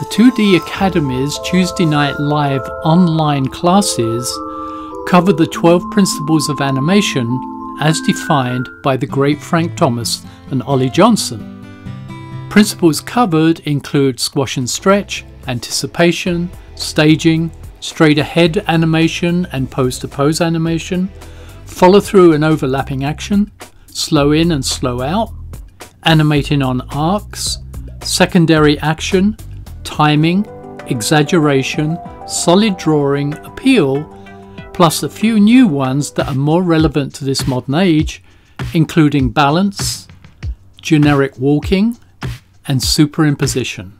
The 2D Academy's Tuesday Night Live online classes cover the 12 principles of animation as defined by the great Frank Thomas and Ollie Johnson. Principles covered include squash and stretch, anticipation, staging, straight ahead animation and pose to pose animation, follow through and overlapping action, slow in and slow out, animating on arcs, secondary action, timing, exaggeration, solid drawing, appeal, plus a few new ones that are more relevant to this modern age, including balance, generic walking, and superimposition.